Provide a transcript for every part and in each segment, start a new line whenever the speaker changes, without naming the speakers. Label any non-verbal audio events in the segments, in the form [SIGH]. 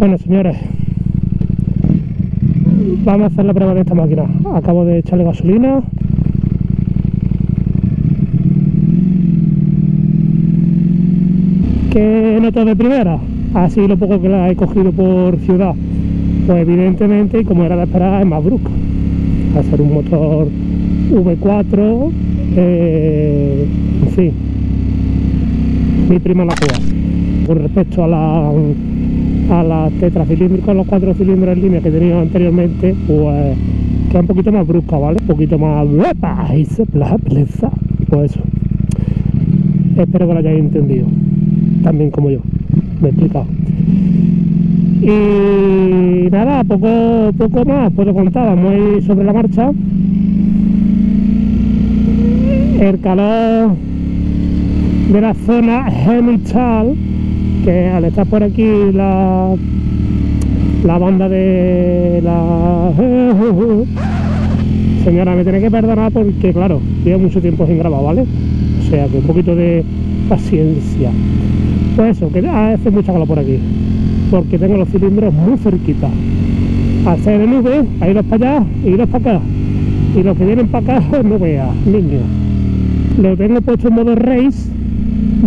Bueno, señores, vamos a hacer la prueba de esta máquina. Acabo de echarle gasolina. ¿Qué noto de primera? Así lo poco que la he cogido por ciudad. Pues evidentemente, como era de esperar, es más brusca. a ser un motor V4, eh, en fin, mi prima la juega. Con respecto a la a las tetracilíndricos, los cuatro cilindros en línea que tenía anteriormente, pues queda un poquito más brusca, ¿vale? Un poquito más... Pues eso. Espero que lo hayáis entendido. También como yo. Me he explicado. Y nada, poco, poco más puedo contar. Vamos sobre la marcha. El calor de la zona genital que al estar por aquí la, la banda de la... [LAUGHS] Señora, me tiene que perdonar porque, claro, llevo mucho tiempo sin grabar, ¿vale? O sea, que un poquito de paciencia. Pues eso, que hace mucha calor por aquí, porque tengo los cilindros muy cerquita. Al ser en V, a iros para allá, iros para acá. Y los que vienen para acá, [LAUGHS] no vea, niño. Lo tengo puesto en modo race.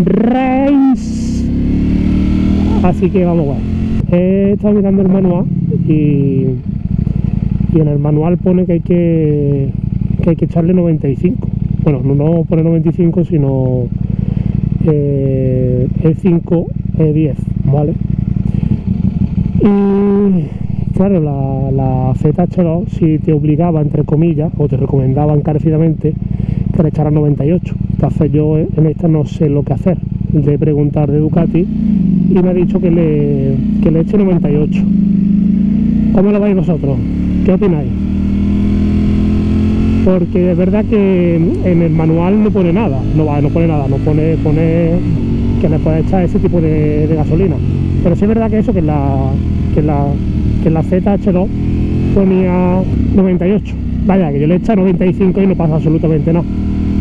Race Así que vamos a ver. He estado mirando el manual y, en el manual pone que hay que, hay que echarle 95. Bueno, no, pone 95, sino eh, E5, E10, ¿vale? Y claro, la, la ZH2 si te obligaba, entre comillas, o te recomendaba encarecidamente que le echara 98. Entonces yo en esta no sé lo que hacer. De preguntar de Ducati y me ha dicho que le, que le eche 98. ¿Cómo lo vais vosotros? ¿Qué opináis? Porque es verdad que en el manual no pone nada, no, va, no pone nada, no pone, pone que le puede echar ese tipo de, gasolina. Pero sí es verdad que eso, que la, que la, que la ZH2 ponía 98. Vaya, que yo le echa 95 y no pasa absolutamente nada.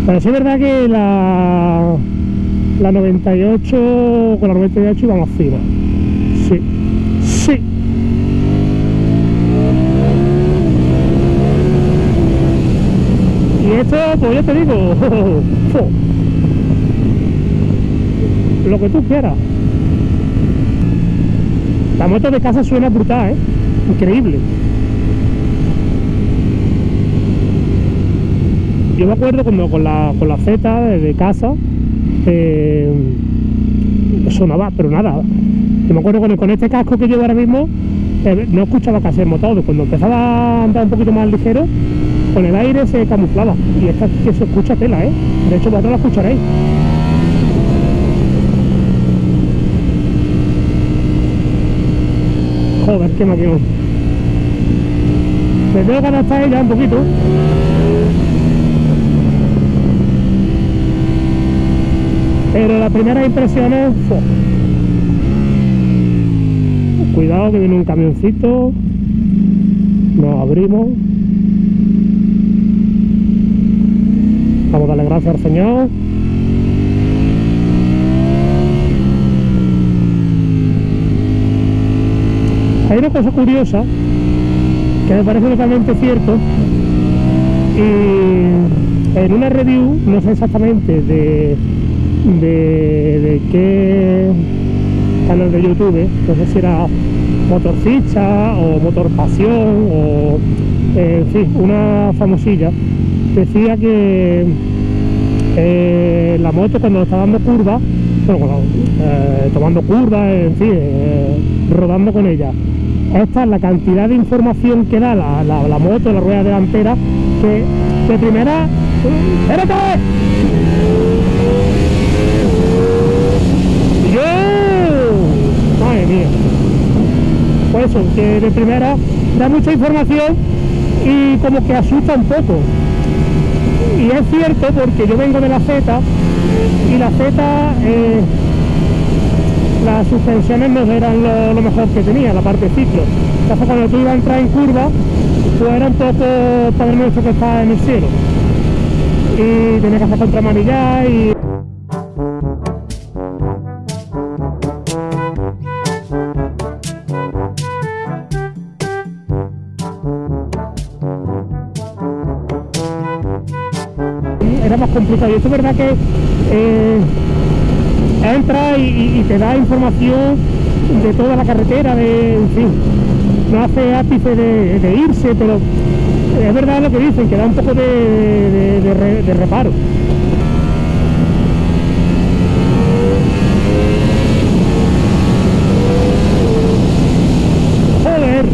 Pero sí es verdad que la, la 98, con la 98 íbamos fino. Sí, sí. Y esto, pues ya te digo, [LAUGHS] lo que tú quieras. La moto de casa suena brutal, ¿eh? Increíble. Yo me acuerdo cuando con la, con la Z de casa, eh, sonaba, pero nada. Yo me acuerdo con, con este casco que llevo ahora mismo, eh, no escuchaba casi el motor. Cuando empezaba a andar un poquito más ligero, con el aire se camuflaba. Y esta que se escucha tela, ¿eh? De hecho, vosotros la escucharéis. Joder, qué maquinón. Me tengo ganas hasta ella un poquito. Pero la primera impresión es cuidado que viene un camioncito nos abrimos. Vamos a darle gracias al señor hay una cosa curiosa que me parece totalmente cierto y en una review no sé exactamente de de, qué canal de YouTube, no sé si era Motor o Motor Pasión o en fin, una famosilla, decía que eh, la moto cuando está dando curvas, bueno, eh, tomando curvas, en fin, eh, rodando con ella, esta es la cantidad de información que da la, la, moto, la rueda delantera, que de primera... Pues eso, que de primera da mucha información y como que asusta un poco. Y es cierto porque yo vengo de la Z y la Z, eh, las suspensiones no eran lo, mejor que tenía, la parte ciclo. Entonces cuando tú ibas a entrar en curva, pues era un poco para nuestro que está en el cielo. Y tenía que hacer contramanillar y
complicado. Y esto es verdad que eh, entra y, te da información de toda la carretera, de, en fin, no hace ápice de, irse, pero es verdad lo que dicen, que da un poco de reparo. Joder,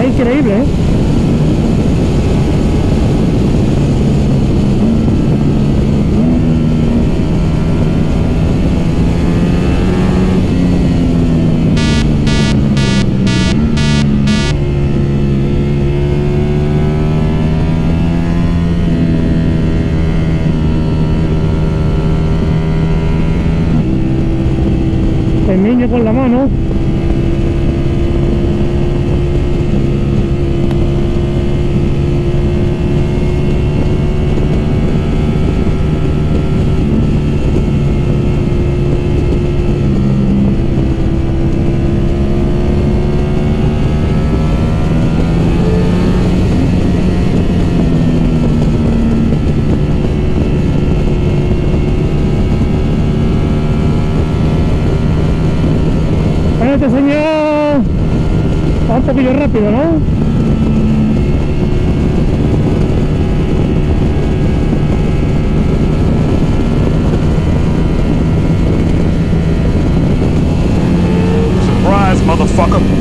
es increíble, ¿eh? Con la mano este señor va un poquillo rápido, ¿no?
Surprise, motherfucker.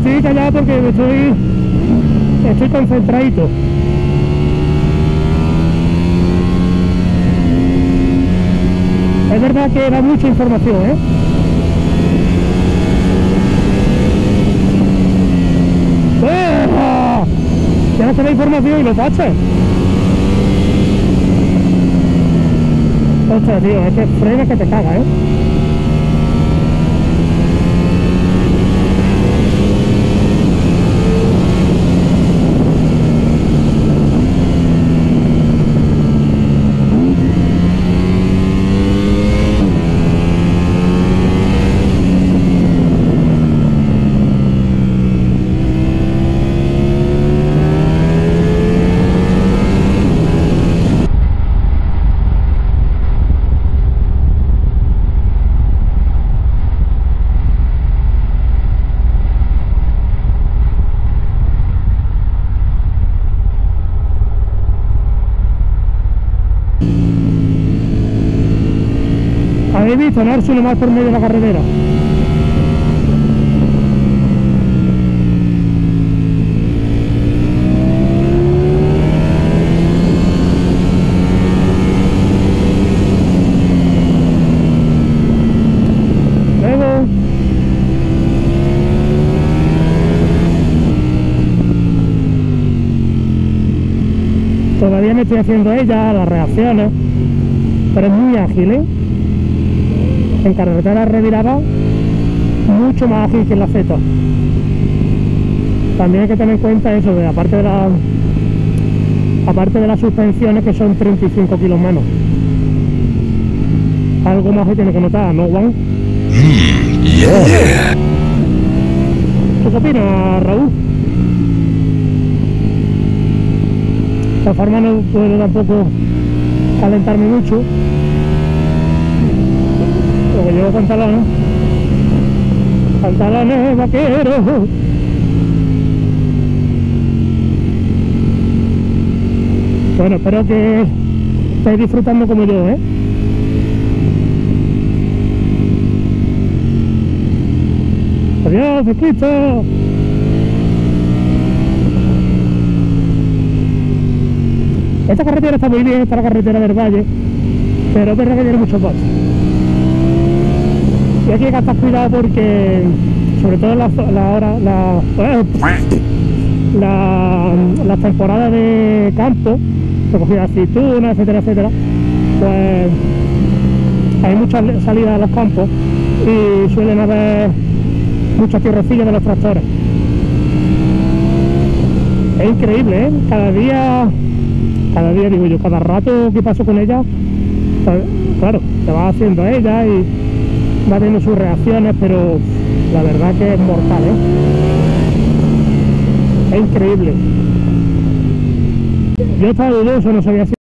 estoy callado porque estoy, estoy concentradito. Es verdad que da mucha información, ¿eh? ¡Oh! Tienes que la información y lo paches. Ostras, tío, es que frena que te caga, ¿eh? Habéis visto, lo más por medio de la carretera. Todavía me estoy haciendo ella, las reacciones, pero es muy ágil, ¿eh? En carretera revirada mucho más ágil que en la Z. También hay que tener en cuenta eso, de aparte de la aparte de las suspensiones que son 35 kilos menos. Algo más que tiene que notar, ¿no, Juan? Mm, yeah. ¿Tú qué opinas, Raúl? De esta forma no puedo tampoco calentarme mucho porque llevo pantalones pantalones vaqueros bueno espero que estéis disfrutando como yo ¿eh? adiós fresquito esta carretera está muy bien esta es la carretera del valle pero es verdad que tiene muchos coches Y hay que estar cuidado porque, sobre todo la, hora, la, la, las temporadas de campo, recogida de aceitunas, etcétera, etcétera, pues hay muchas salidas a los campos y suelen haber muchas tierrecillas de los tractores. Es increíble, ¿eh? Cada día, cada día digo yo, cada rato que paso con ella, pues, claro, se va haciendo ella y va teniendo sus reacciones, pero la verdad que es mortal, ¿eh? Es increíble. Yo estaba dudoso, no sabía si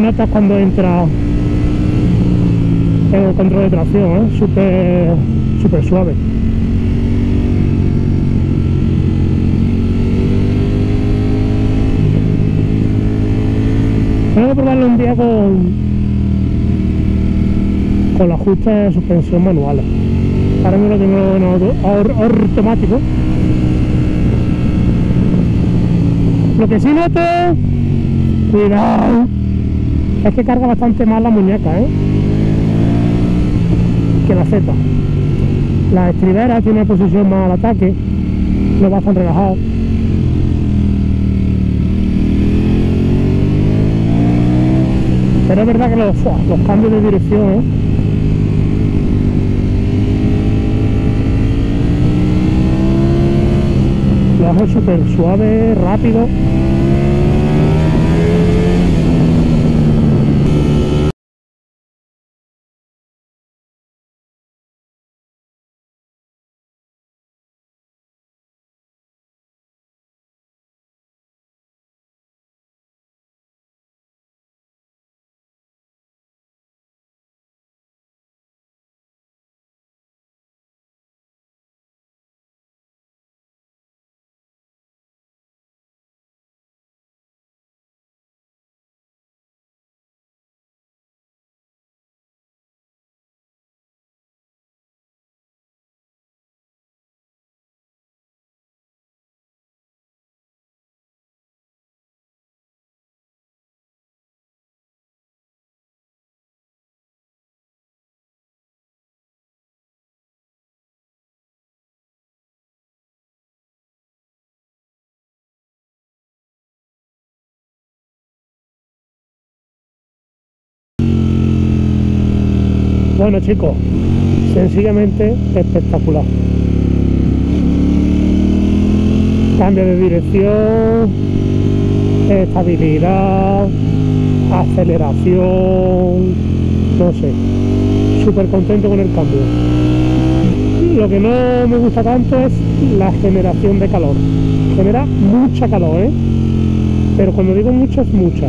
notas cuando entra el control de tracción, ¿eh? súper super suave. Voy a probarlo un día con con los ajustes de suspensión manuales. Ahora mismo lo tengo en automático. Lo que sí noto, cuidado, es que carga bastante más la muñeca, ¿eh? Que la Z. La estribera tiene una posición más al ataque, no va tan relajado. Pero es verdad que los, los cambios de dirección, ¿eh? Lo súper suave, rápido. Bueno chicos, sencillamente espectacular. Cambio de dirección, estabilidad, aceleración, no sé, súper contento con el cambio. lo que no me gusta tanto es la generación de calor. Genera mucha calor, ¿eh? Pero cuando digo mucho es mucha.